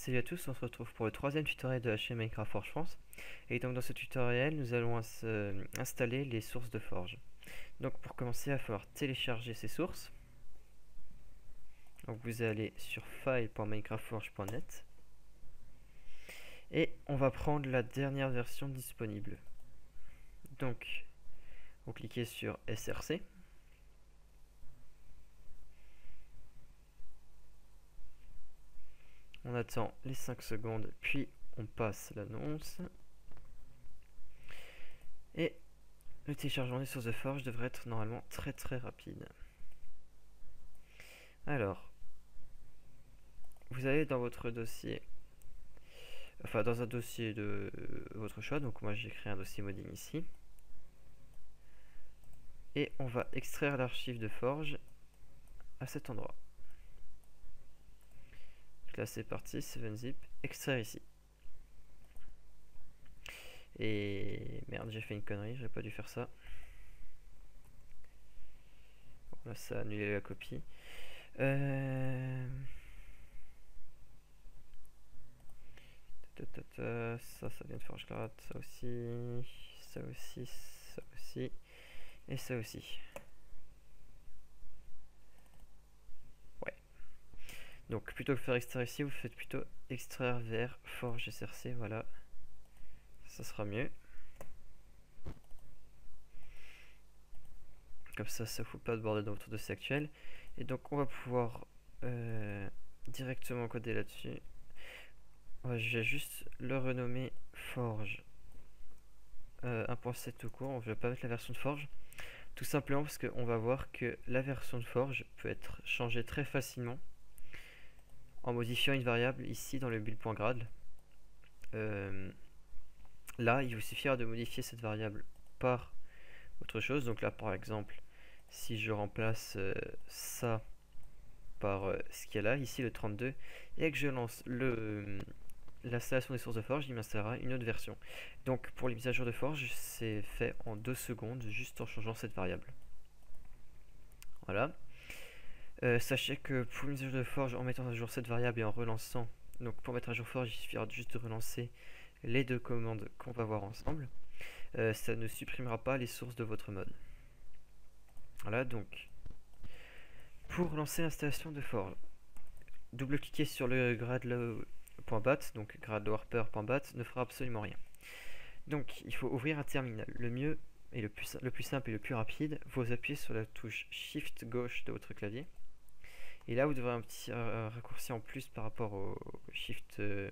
Salut à tous, on se retrouve pour le troisième tutoriel de HM Minecraft Forge France. Et donc dans ce tutoriel, nous allons euh, installer les sources de forge. Donc pour commencer, il va falloir télécharger ces sources. Donc vous allez sur file.minecraftforge.net et on va prendre la dernière version disponible. Donc vous cliquez sur SRC. On attend les 5 secondes, puis on passe l'annonce. Et le téléchargement des sources forge devrait être normalement très très rapide. Alors, vous allez dans votre dossier, enfin dans un dossier de votre choix, donc moi j'ai créé un dossier modding ici. Et on va extraire l'archive de forge à cet endroit là c'est parti, 7zip, extraire ici. Et merde, j'ai fait une connerie, j'aurais pas dû faire ça. Bon, là ça a annulé la copie. Euh, ça, ça vient de Forge ça aussi, ça aussi, ça aussi, et ça aussi. Donc plutôt que faire extraire ici, vous faites plutôt extraire vers forge SRC, voilà. Ça sera mieux. Comme ça, ça ne fout pas de bordel dans votre dossier actuel. Et donc on va pouvoir euh, directement coder là-dessus. je vais juste le renommer forge 1.7 euh, tout court. On ne va pas mettre la version de forge. Tout simplement parce qu'on va voir que la version de forge peut être changée très facilement en modifiant une variable ici dans le build.grad. Euh, là, il vous suffira de modifier cette variable par autre chose. Donc là, par exemple, si je remplace euh, ça par euh, ce qu'il y a là, ici le 32, et que je lance le l'installation des sources de forge, il m'installera une autre version. Donc pour les mises à jour de forge, c'est fait en deux secondes, juste en changeant cette variable. Voilà. Euh, sachez que pour une jour de forge, en mettant à jour cette variable et en relançant, donc pour mettre à jour forge, il suffira juste de relancer les deux commandes qu'on va voir ensemble. Euh, ça ne supprimera pas les sources de votre mode. Voilà, donc pour lancer l'installation de forge, double-cliquer sur le gradle.bat, donc gradlewarper.bat ne fera absolument rien. Donc il faut ouvrir un terminal. Le mieux et le plus simple et le plus rapide, vous appuyez sur la touche Shift gauche de votre clavier et là, vous devrez un petit raccourci en plus par rapport au, Shift, euh,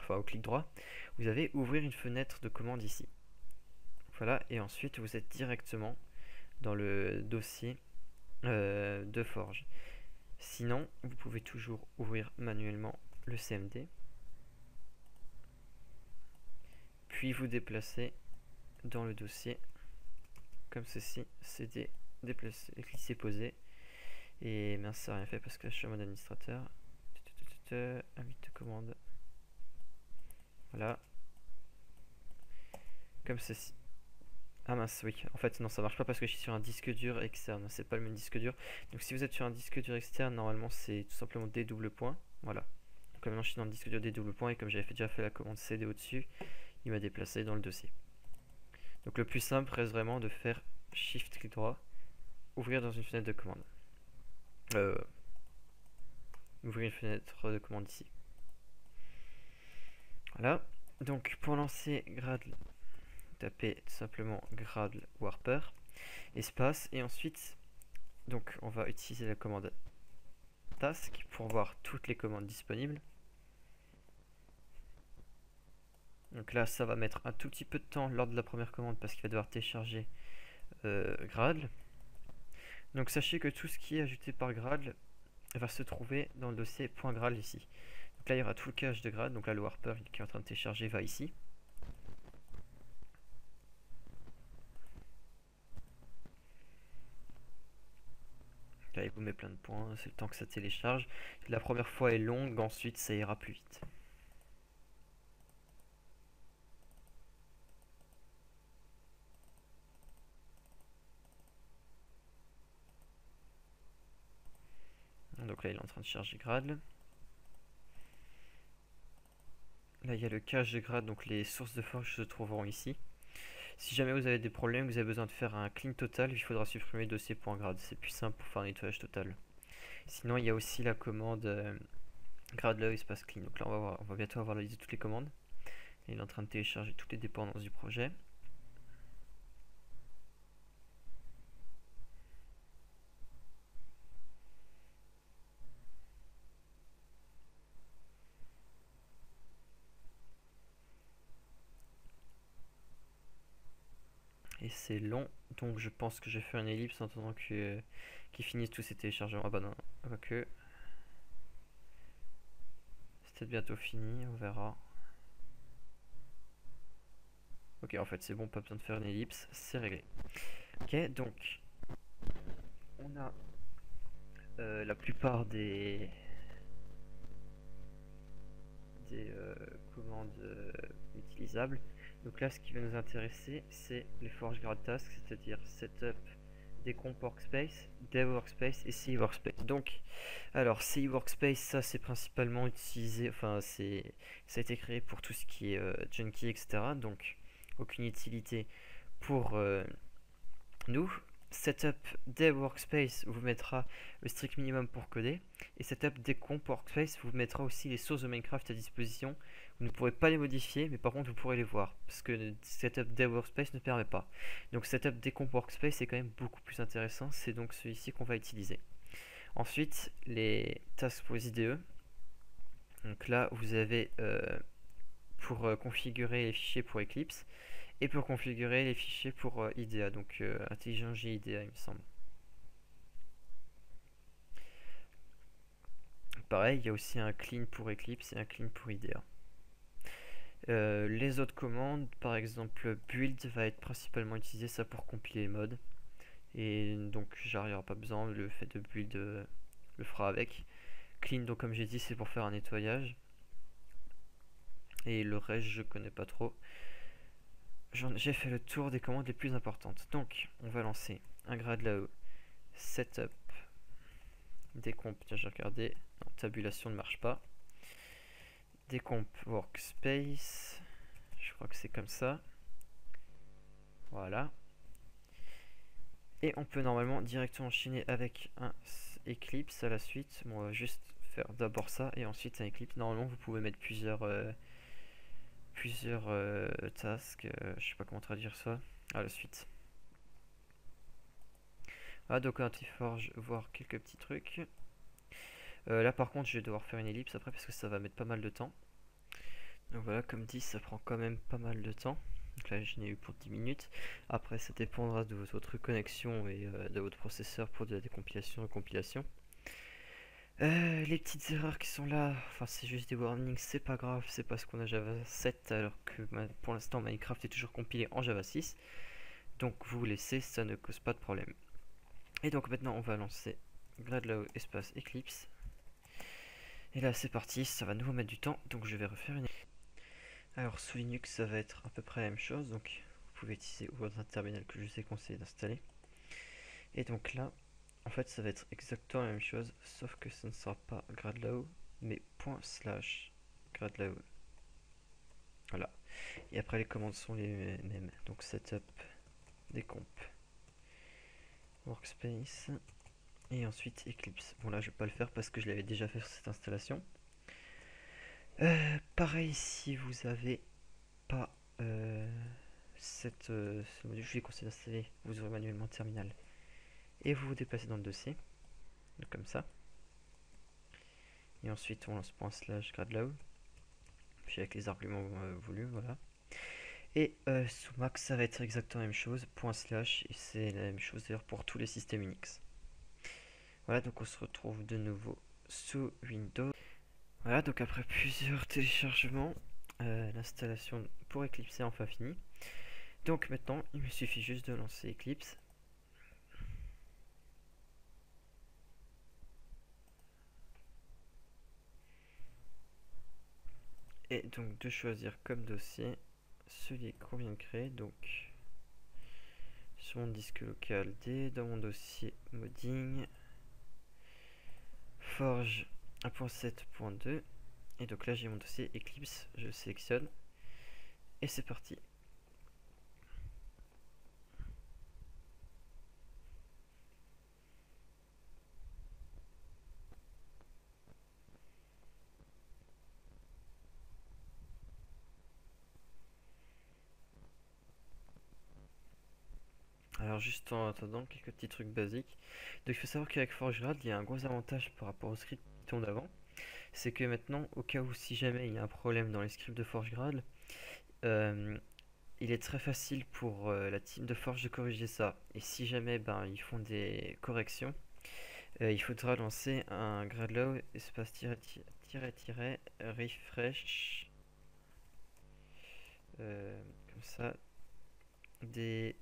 enfin au clic droit. Vous avez ouvrir une fenêtre de commande ici. Voilà, et ensuite vous êtes directement dans le dossier euh, de Forge. Sinon, vous pouvez toujours ouvrir manuellement le CMD. Puis vous déplacer dans le dossier comme ceci, CD, déplacer, glisser, poser et merci, ça n'a rien fait parce que je suis en mode administrateur. Invite de commande. Voilà. Comme ceci. Ah mince, oui. En fait, non, ça marche pas parce que je suis sur un disque dur externe. C'est pas le même disque dur. Donc, si vous êtes sur un disque dur externe, normalement, c'est tout simplement des doubles points. Voilà. Donc, maintenant, je suis dans le disque dur des doubles points. Et comme j'avais déjà fait la commande CD au-dessus, il m'a déplacé dans le dossier. Donc, le plus simple reste vraiment de faire Shift clic droit, ouvrir dans une fenêtre de commande euh, ouvrir une fenêtre de commande ici. Voilà. Donc pour lancer Gradle, tapez tout simplement Gradle Warper, espace, et ensuite, donc on va utiliser la commande task pour voir toutes les commandes disponibles. Donc là, ça va mettre un tout petit peu de temps lors de la première commande parce qu'il va devoir télécharger euh, Gradle. Donc sachez que tout ce qui est ajouté par Gradle va se trouver dans le dossier .gradle ici. Donc là il y aura tout le cache de Gradle, donc là le Warper qui est en train de télécharger va ici. Là il vous met plein de points, c'est le temps que ça télécharge. La première fois est longue, ensuite ça ira plus vite. Là, il est en train de charger Gradle. là il y a le cache de grade, donc les sources de forge se trouveront ici. Si jamais vous avez des problèmes, vous avez besoin de faire un clean total, il faudra supprimer dossier.grade. C'est plus simple pour faire un nettoyage total. Sinon, il y a aussi la commande euh, grade espace clean. Donc là, on va, on va bientôt avoir la liste de toutes les commandes. il est en train de télécharger toutes les dépendances du projet. C'est long donc je pense que je vais faire une ellipse en attendant qu'ils finissent tous ces téléchargements. Ah bah non que c'est peut-être bientôt fini on verra. Ok en fait c'est bon pas besoin de faire une ellipse c'est réglé. Ok donc on a euh, la plupart des euh, commandes euh, utilisables donc là, ce qui va nous intéresser, c'est les forge grad tasks, c'est-à-dire setup, decomp workspace, dev workspace et CI workspace. Donc, alors CI workspace, ça c'est principalement utilisé, enfin c'est, ça a été créé pour tout ce qui est euh, junkie, etc. Donc, aucune utilité pour euh, nous. Setup dev workspace vous mettra le strict minimum pour coder et setup decomp workspace vous mettra aussi les sources de Minecraft à disposition vous ne pourrez pas les modifier, mais par contre vous pourrez les voir, parce que Setup Dev Workspace ne permet pas. Donc Setup Decomp Workspace est quand même beaucoup plus intéressant, c'est donc celui-ci qu'on va utiliser. Ensuite, les tasks pour les IDE. Donc là, vous avez euh, pour euh, configurer les fichiers pour Eclipse et pour configurer les fichiers pour euh, IDEA, donc IntelliJ IDEA, il me semble. Pareil, il y a aussi un clean pour Eclipse et un clean pour IDEA. Euh, les autres commandes, par exemple build va être principalement utilisé ça pour compiler les modes. Et donc aura pas besoin, le fait de build euh, le fera avec. Clean donc comme j'ai dit c'est pour faire un nettoyage. Et le reste je connais pas trop. J'ai fait le tour des commandes les plus importantes. Donc on va lancer un grade là-haut. Setup. Décomp, tiens j'ai regardé. tabulation ne marche pas. Decomp workspace. Je crois que c'est comme ça. Voilà. Et on peut normalement directement enchaîner avec un Eclipse à la suite. on va juste faire d'abord ça et ensuite un Eclipse. Normalement, vous pouvez mettre plusieurs euh, plusieurs euh, tasks. Euh, je sais pas comment traduire ça. À la suite. Voilà, donc Antiforge, voir quelques petits trucs. là par contre je vais devoir faire une ellipse après parce que ça va mettre pas mal de temps. Donc voilà, comme dit, ça prend quand même pas mal de temps. Donc là, je n'ai eu pour 10 minutes. Après, ça dépendra de votre connexion et euh, de votre processeur pour de la décompilation et compilation. Euh, les petites erreurs qui sont là, enfin c'est juste des warnings, c'est pas grave, c'est parce qu'on a Java 7 alors que pour l'instant Minecraft est toujours compilé en Java 6. Donc vous laissez, ça ne cause pas de problème. Et donc maintenant on va lancer Gradlow Eclipse. Et là c'est parti, ça va nous mettre du temps, donc je vais refaire une... Alors sous Linux ça va être à peu près la même chose, donc vous pouvez utiliser votre terminal que je vous ai conseillé d'installer. Et donc là, en fait ça va être exactement la même chose, sauf que ce ne sera pas gradlow, mais point slash gradlow. Voilà. Et après les commandes sont les mêmes. Donc setup, decomp, workspace, et ensuite Eclipse. Bon là je vais pas le faire parce que je l'avais déjà fait sur cette installation. Euh, pareil, si vous avez pas euh, cette, euh, ce module, je vous conseille d'installer, vous aurez manuellement terminal. Et vous vous déplacez dans le dossier, comme ça. Et ensuite on lance point slash gradlow, puis avec les arguments voulus, voilà. Et sous Mac, ça va être exactement la même chose, point slash, et c'est la même chose d'ailleurs pour tous les systèmes Unix. Voilà, donc on se retrouve de nouveau sous Windows. Voilà, donc après plusieurs téléchargements, euh, l'installation pour Eclipse est enfin finie. Donc maintenant, il me suffit juste de lancer Eclipse. Et donc de choisir comme dossier celui qu'on vient de créer. Donc sur mon disque local D, dans mon dossier modding, Forge 1.7.2 Et donc là j'ai mon dossier Eclipse, je sélectionne et c'est parti. Alors juste en attendant, quelques petits trucs basiques. Donc il faut savoir qu'avec ForgeGrad, il y a un gros avantage par rapport au script Python d'avant. C'est que maintenant, au cas où si jamais il y a un problème dans les scripts de ForgeGrad, euh, il est très facile pour euh, la team de Forge de corriger ça. Et si jamais ben, ils font des corrections, euh, il faudra lancer un gradlow espace tiret tiret refresh comme ça des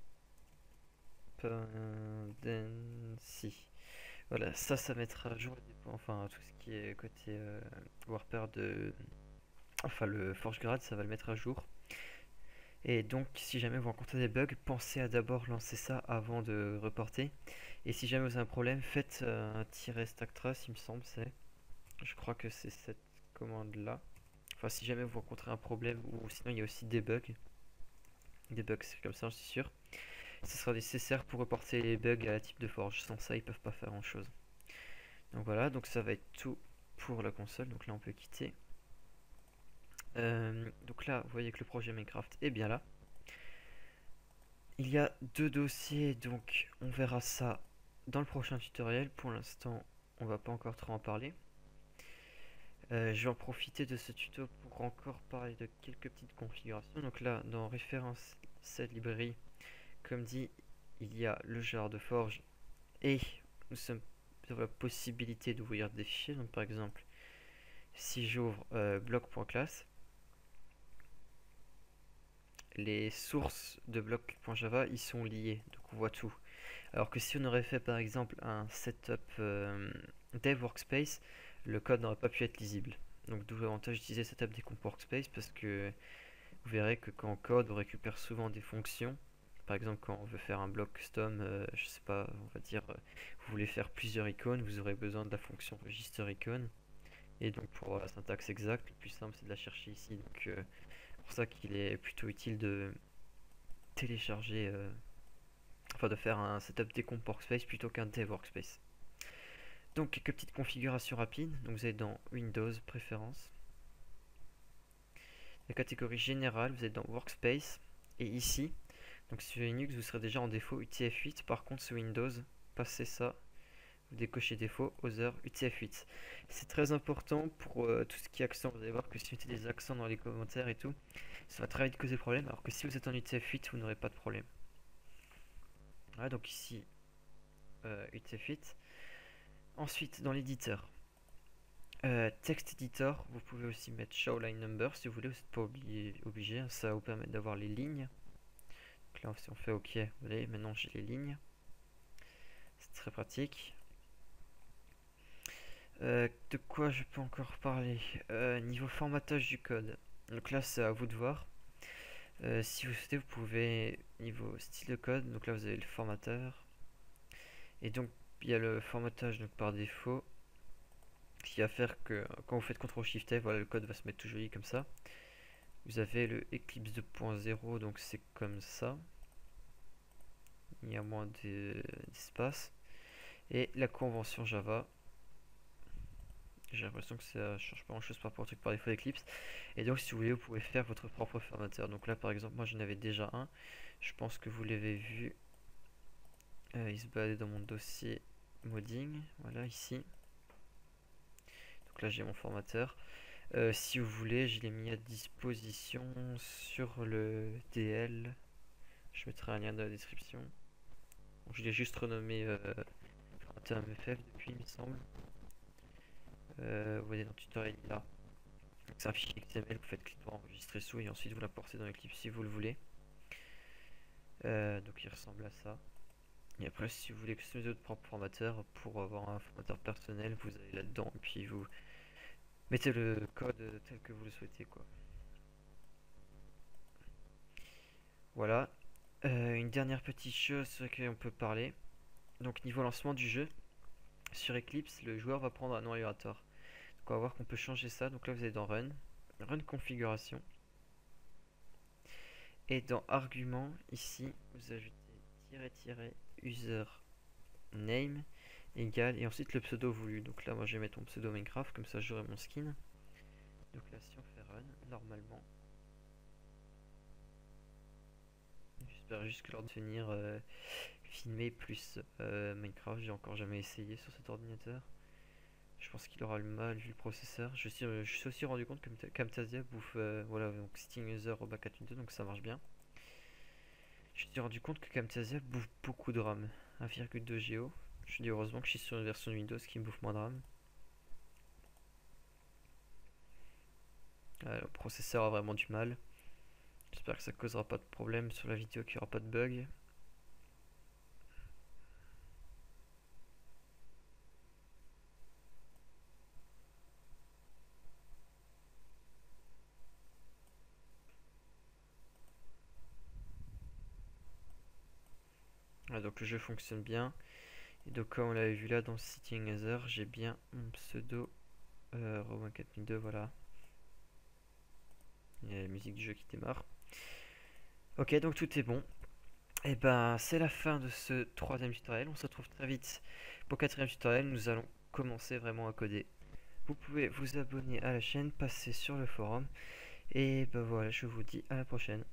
Voilà, ça, ça mettra à jour enfin tout ce qui est côté euh, Warper de. Enfin, le ForgeGrad, ça va le mettre à jour. Et donc, si jamais vous rencontrez des bugs, pensez à d'abord lancer ça avant de reporter. Et si jamais vous avez un problème, faites euh, un tiret stack trace, il me semble, c'est. Je crois que c'est cette commande là. Enfin, si jamais vous rencontrez un problème, ou sinon il y a aussi des bugs. Des bugs, c'est comme ça, je suis sûr ce sera nécessaire pour reporter les bugs à la type de forge. Sans ça, ils peuvent pas faire grand chose. Donc voilà, donc ça va être tout pour la console. Donc là, on peut quitter. Euh, donc là, vous voyez que le projet Minecraft est bien là. Il y a deux dossiers, donc on verra ça dans le prochain tutoriel. Pour l'instant, on va pas encore trop en parler. Euh, je vais en profiter de ce tuto pour encore parler de quelques petites configurations. Donc là, dans référence cette librairie, comme dit, il y a le genre de forge et nous sommes sur la possibilité d'ouvrir des fichiers. Donc par exemple, si j'ouvre euh, bloc.class, les sources de bloc.java ils sont liés, donc on voit tout. Alors que si on aurait fait par exemple un setup euh, dev workspace, le code n'aurait pas pu être lisible. Donc d'où l'avantage d'utiliser setup decomp workspace parce que vous verrez que quand code, on récupère souvent des fonctions par exemple, quand on veut faire un bloc custom, euh, je sais pas, on va dire, euh, vous voulez faire plusieurs icônes, vous aurez besoin de la fonction register icône. Et donc, pour la syntaxe exacte, le plus simple, c'est de la chercher ici. Donc, euh, pour ça qu'il est plutôt utile de télécharger, enfin, de faire un setup decomp workspace plutôt qu'un dev workspace. Donc, quelques petites configurations rapides. Donc, vous êtes dans Windows, préférences. La catégorie générale, vous êtes dans Workspace. Et ici, donc sur Linux, vous serez déjà en défaut UTF-8. Par contre, sur Windows, passez ça. Vous décochez défaut, Other, UTF-8. C'est très important pour euh, tout ce qui est accent. Vous allez voir que si vous mettez des accents dans les commentaires et tout, ça va très vite causer problème. Alors que si vous êtes en UTF-8, vous n'aurez pas de problème. Voilà, donc ici, euh, UTF-8. Ensuite, dans l'éditeur, euh, Text Editor, vous pouvez aussi mettre Show Line Number si vous voulez, vous n'êtes pas obligé, hein. ça va vous permettre d'avoir les lignes là, si on fait OK, vous voyez, maintenant j'ai les lignes. C'est très pratique. Euh, de quoi je peux encore parler? Euh, Niveau formatage du code. Donc là, c'est à vous de voir. Euh, si vous souhaitez, vous pouvez, niveau style de code, donc là vous avez le formateur. Et donc, il y a le formatage donc, par défaut. Qui va faire que quand vous faites CTRL SHIFT F, voilà, le code va se mettre tout joli comme ça. Vous avez le Eclipse 2.0, donc c'est comme ça. Il y a moins d'espace. Et la convention Java. J'ai l'impression que ça change pas grand chose par rapport au truc par défaut d'Eclipse. Et donc si vous voulez, vous pouvez faire votre propre formateur. Donc là par exemple, moi j'en avais déjà un. Je pense que vous l'avez vu. Euh, il se baladait dans mon dossier modding. Voilà, ici. Donc là j'ai mon formateur. Euh, si vous voulez, je l'ai mis à disposition sur le DL. Je mettrai un lien dans la description. je l'ai juste renommé euh, FF depuis, il me semble. Euh, vous voyez dans le tutoriel là. C'est un fichier XML, vous faites clic droit enregistrer sous et ensuite vous l'apportez dans Eclipse si vous le voulez. Euh, donc il ressemble à ça. Et après si vous voulez customiser votre propre formateur pour avoir un formateur personnel, vous allez là-dedans et puis vous mettez le code tel que vous le souhaitez quoi. Voilà. Euh, une dernière petite chose sur laquelle on peut parler. Donc niveau lancement du jeu, sur Eclipse, le joueur va prendre un nom aléatoire. on va voir qu'on peut changer ça. Donc là, vous allez dans Run, Run configuration. Et dans Argument, ici, vous ajoutez user name égale et ensuite le pseudo voulu. Donc là, moi, je vais mettre mon pseudo Minecraft, comme ça, j'aurai mon skin. Donc là, si on fait Run, normalement, j'espère juste que lors de finir euh, filmer plus euh, Minecraft, j'ai encore jamais essayé sur cet ordinateur. Je pense qu'il aura le mal vu le processeur. Je suis, je suis aussi rendu compte que Camtasia bouffe, euh, voilà, donc Sting User au 4.2, donc ça marche bien. Je suis rendu compte que Camtasia bouffe beaucoup de RAM, 1,2 Go. Je dis heureusement que je suis sur une version Windows qui me bouffe moins de RAM. le processeur a vraiment du mal. J'espère que ça causera pas de problème sur la vidéo, qu'il n'y aura pas de bug. donc le jeu fonctionne bien. Et donc comme on l'avait vu là dans Sitting Ether, j'ai bien mon pseudo euh, Roman 4002, voilà. Il y a la musique du jeu qui démarre. Ok, donc tout est bon. Et eh ben c'est la fin de ce troisième tutoriel. On se retrouve très vite pour quatrième tutoriel. Nous allons commencer vraiment à coder. Vous pouvez vous abonner à la chaîne, passer sur le forum. Et ben voilà, je vous dis à la prochaine.